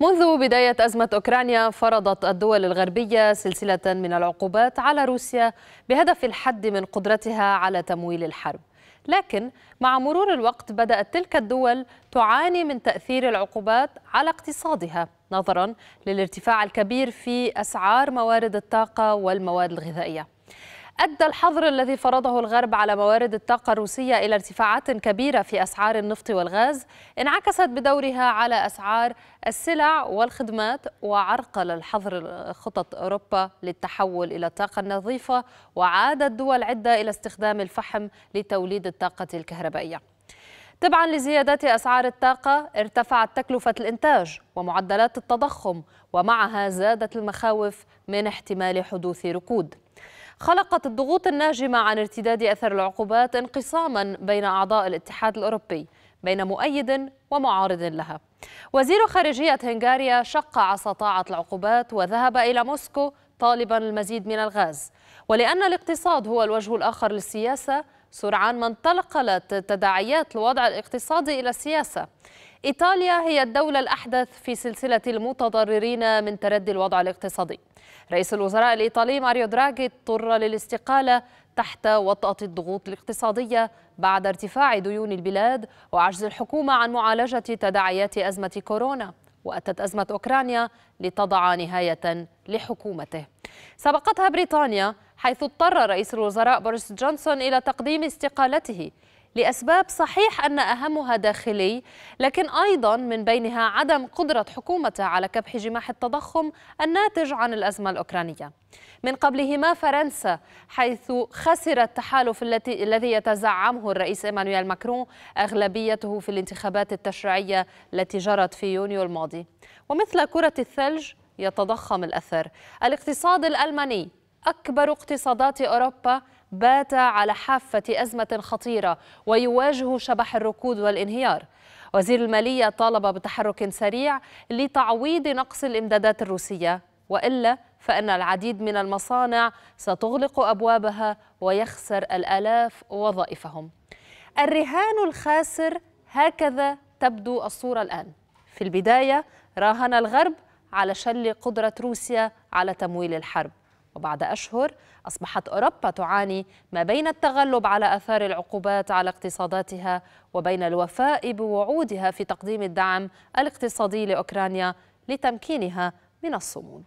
منذ بداية أزمة أوكرانيا فرضت الدول الغربية سلسلة من العقوبات على روسيا بهدف الحد من قدرتها على تمويل الحرب. لكن مع مرور الوقت بدأت تلك الدول تعاني من تأثير العقوبات على اقتصادها نظرا للارتفاع الكبير في أسعار موارد الطاقة والمواد الغذائية. أدى الحظر الذي فرضه الغرب على موارد الطاقة الروسية إلى ارتفاعات كبيرة في أسعار النفط والغاز انعكست بدورها على أسعار السلع والخدمات وعرقل الحظر خطط أوروبا للتحول إلى الطاقة النظيفة وعادت دول عدة إلى استخدام الفحم لتوليد الطاقة الكهربائية. تبعا لزيادات أسعار الطاقة ارتفعت تكلفة الإنتاج ومعدلات التضخم ومعها زادت المخاوف من احتمال حدوث ركود. خلقت الضغوط الناجمة عن ارتداد أثر العقوبات انقساما بين أعضاء الاتحاد الأوروبي بين مؤيد ومعارض لها. وزير خارجية هنغاريا شق عصا طاعة العقوبات وذهب إلى موسكو طالبا المزيد من الغاز. ولأن الاقتصاد هو الوجه الآخر للسياسة سرعان ما انتقلت تداعيات الوضع الاقتصادي إلى السياسة. إيطاليا هي الدولة الأحدث في سلسلة المتضررين من تردي الوضع الاقتصادي. رئيس الوزراء الإيطالي ماريو دراغي اضطر للاستقالة تحت وطأة الضغوط الاقتصادية بعد ارتفاع ديون البلاد وعجز الحكومة عن معالجة تداعيات أزمة كورونا وأتت أزمة أوكرانيا لتضع نهاية لحكومته. سبقتها بريطانيا حيث اضطر رئيس الوزراء بوريس جونسون إلى تقديم استقالته لأسباب صحيح أن أهمها داخلي لكن أيضا من بينها عدم قدرة حكومته على كبح جماح التضخم الناتج عن الأزمة الأوكرانية. من قبلهما فرنسا حيث خسر التحالف التي الذي يتزعمه الرئيس إيمانويل ماكرون أغلبيته في الانتخابات التشريعية التي جرت في يونيو الماضي. ومثل كرة الثلج يتضخم الأثر. الاقتصاد الألماني أكبر اقتصادات أوروبا بات على حافة أزمة خطيرة ويواجه شبح الركود والانهيار. وزير المالية طالب بتحرك سريع لتعويض نقص الإمدادات الروسية. وإلا فإن العديد من المصانع ستغلق أبوابها ويخسر الآلاف وظائفهم. الرهان الخاسر هكذا تبدو الصورة الآن. في البداية راهن الغرب على شل قدرة روسيا على تمويل الحرب. وبعد أشهر أصبحت أوروبا تعاني ما بين التغلب على أثار العقوبات على اقتصاداتها وبين الوفاء بوعودها في تقديم الدعم الاقتصادي لأوكرانيا لتمكينها من الصمود.